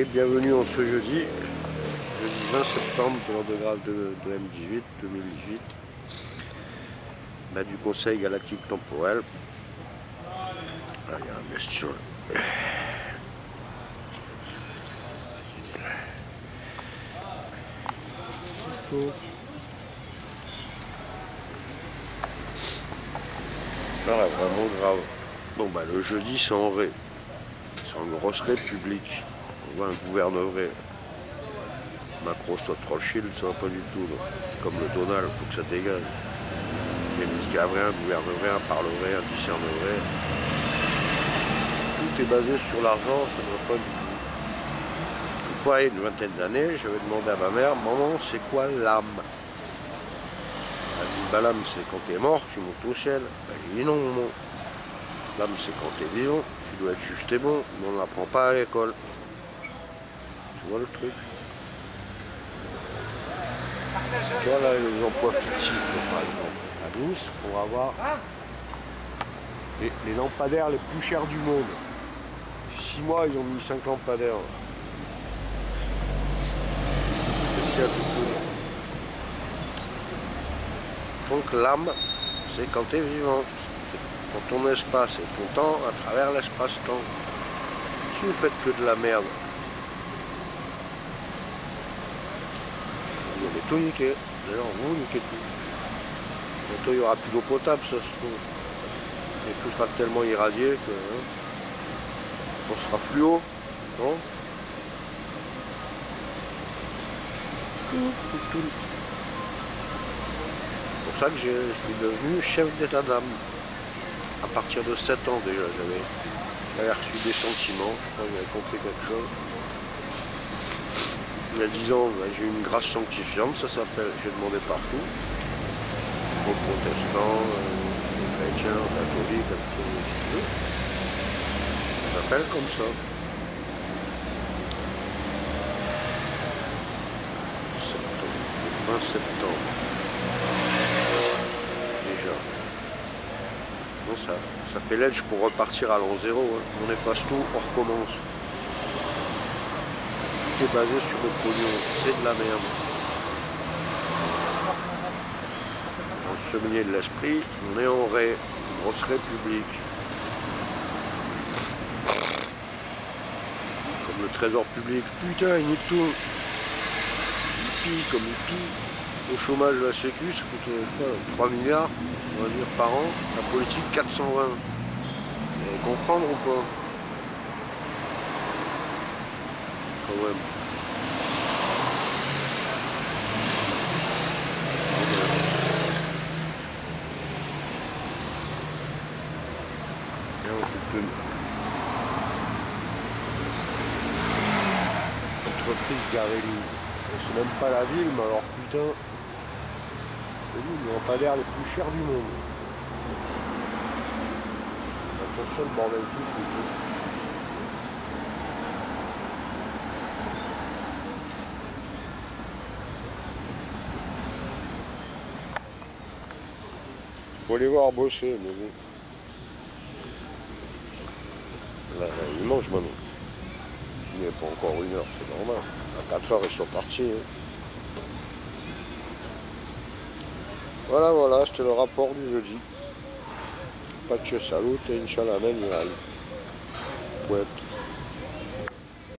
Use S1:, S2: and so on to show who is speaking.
S1: Oui, bienvenue en ce jeudi, jeudi 20 septembre de l'an de grâce de, M18 2018, bah, du Conseil galactique temporel. Ah, il y a un bestiole. Voilà, vraiment grave. Bon bah le jeudi c'est en vrai. C'est en grosse république. On voit un gouvernement. Macron soit tranquille, ça va pas du tout. Comme le Donald, il faut que ça dégage. Il y a un gouvernement, un parlerait, un discernerait. Tout est basé sur l'argent, ça ne va pas du tout. Une fois, une vingtaine d'années, j'avais demandé à ma mère, maman, c'est quoi l'âme? Elle dit, bah l'âme, c'est quand tu es mort, tu montes au ciel. Ben, j'ai dit non, non. L'âme, c'est quand tu es vivant, tu dois être juste et bon, mais on ne l'apprend pas à l'école. Tu vois le truc? Tu vois là les emplois fictifs, par exemple, à Nice, pour avoir les, lampadaires les plus chers du monde. Six mois, ils ont mis cinq lampadaires. Spécial Donc l'âme, c'est quand tu es vivant. Quand ton espace et ton temps à travers l'espace-temps. Si vous faites que de la merde, vous allez tout niquer. D'ailleurs, vous niquez tout. Il n'y aura plus d'eau potable, ça se trouve. Et tout sera tellement irradié que hein, on sera fluo, non? C'est pour ça que je suis devenu chef d'état d'âme à partir de 7 ans déjà, j'avais reçu des sentiments, j'avais compris quelque chose. Il y a 10 ans, ben, j'ai eu une grâce sanctifiante, ça s'appelle, j'ai demandé partout, aux protestants, aux chrétiens, aux catholiques, à tout Ça s'appelle comme ça. Septembre, 20 septembre. ça, ça fait l'edge pour repartir à l'an zéro. Hein. On efface tout, on recommence. Basé sur le pognon, c'est de la merde. Dans le seminier de l'esprit, on est en une grosse république. Comme le trésor public, putain, il nique tout. Il pille comme il pille. Au chômage de la Sécu, ça coûte 3 euh, milliards, on va dire, par an. La politique, 420. Vous comprendre ou pas? Même. Entreprise Garelli. C'est même pas la ville, mais alors putain, ils n'ont pas l'air les plus chers du monde. Attention le bordel tout, c'est Faut les voir bosser, mais bon. Là, là, ils mangent maintenant. Il n'est pas encore une heure, c'est normal. À 4 heures, ils sont partis. Hein. Voilà, voilà, c'était le rapport du jeudi. Pace salute, Inch'Allah, Poète.